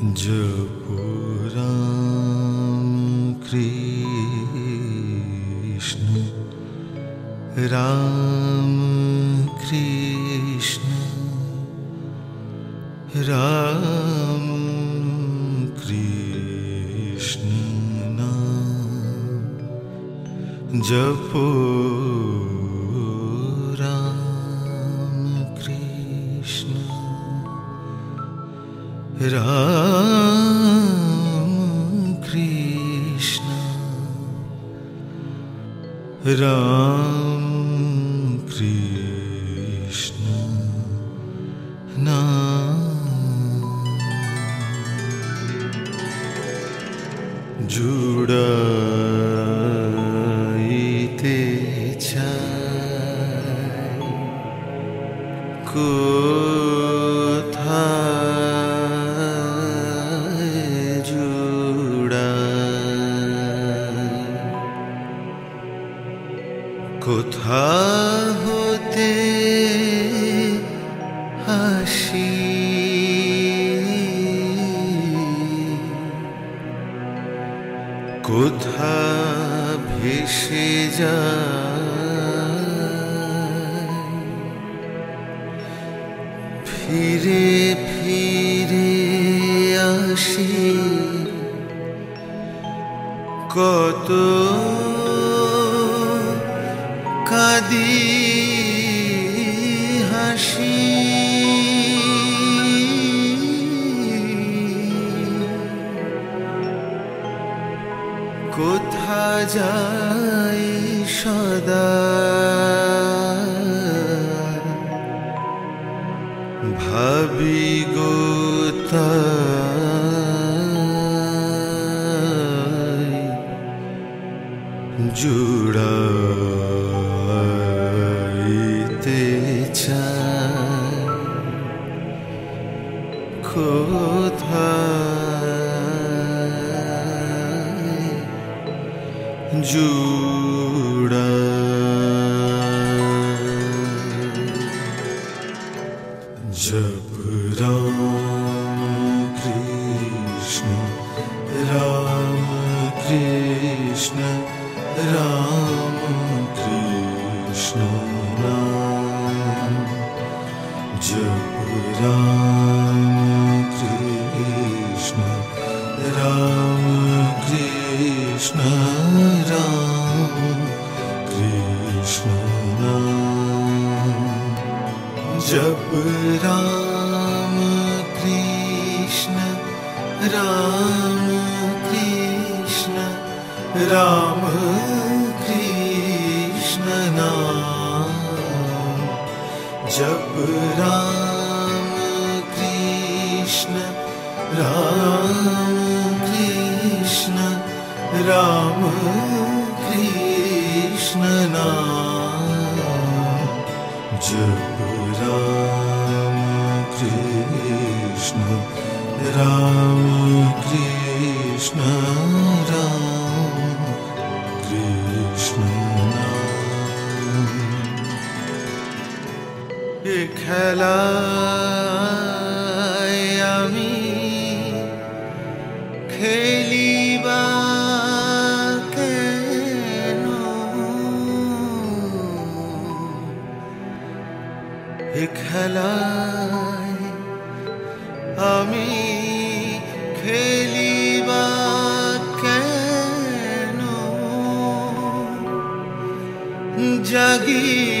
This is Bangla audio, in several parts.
जपुराम कृष्ण राम कृष्ण राम कृष्ण नाम जपो। राम कृष्ण रामक्रष्ण छ को কোথা ভেসে যায়? ফিরে ফিরে আসি। কত কাদি যায় সদা। ভাবি গোতাই জুড়াইতে কোথায় ुड जप राम कृष्ण राम कृष्ण राम कृष्ण जप राम कृष्ण राम कृष्ण राम कृष्ण नाम। जप राम कृष्ण राम कृष्ण राम कृष्ण नाम। जप राम कृष्ण राम খেলায় আমি খেলিবা কেন? জাগিয়ে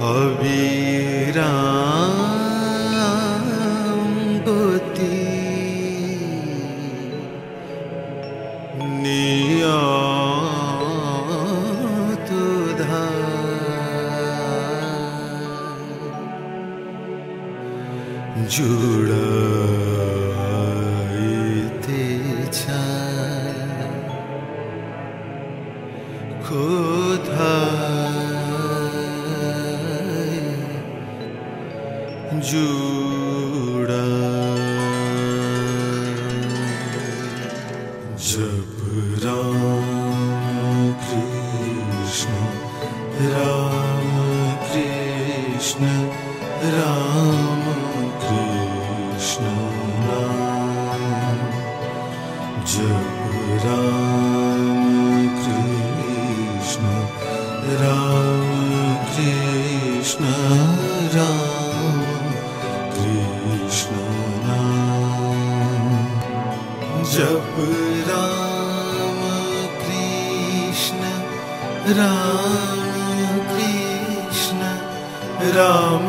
ीरा राम कृष्ण राम कृष्ण राम राम कृष्ण राम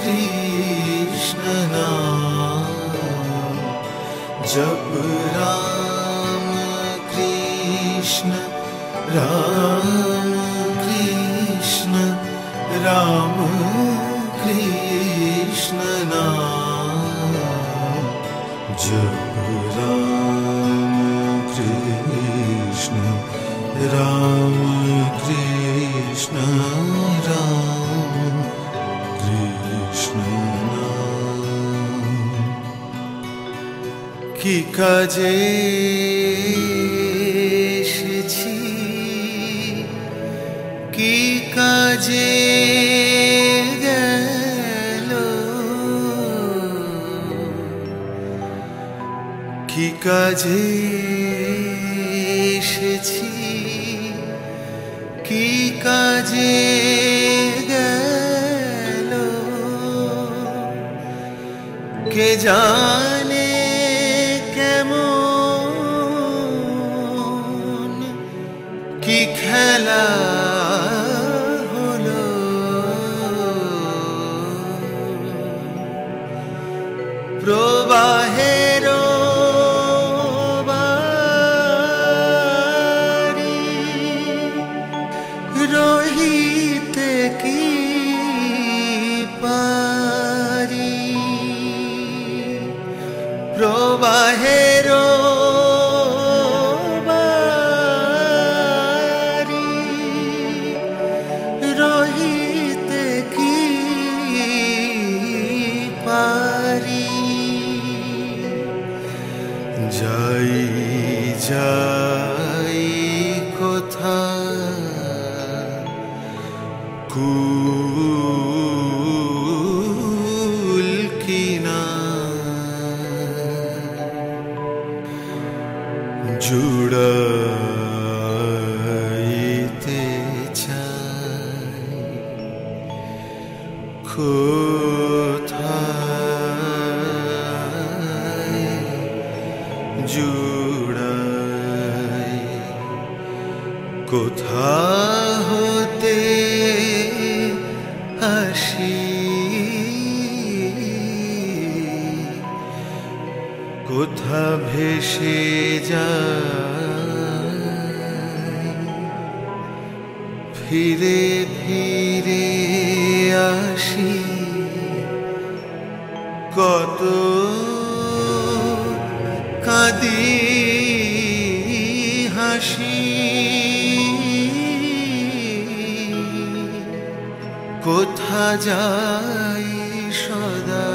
कृष्ण नाम। जप राम कृष्ण राम कृष्ण राम कृष्ण नाम। जप राम কাজে এসেছি। কি কাজে গেল? কি কাজে এসেছি? কি কাজে গেল? কে জানে love. জুড়াই। কোথা হতে আসি। কোথা ভেসে যায়। ফিরে ফিরে আসি। কত হাসি কোথা যাই সদা?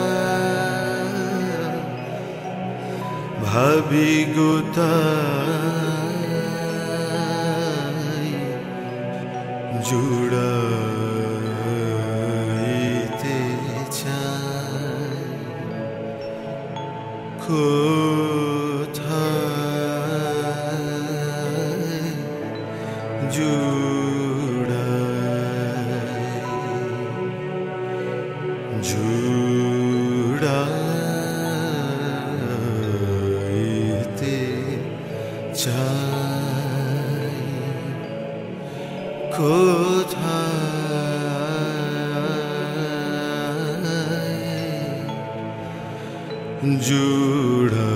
ভাবি গোতাই জুড়াইতে চাই। time July July te chai kothai July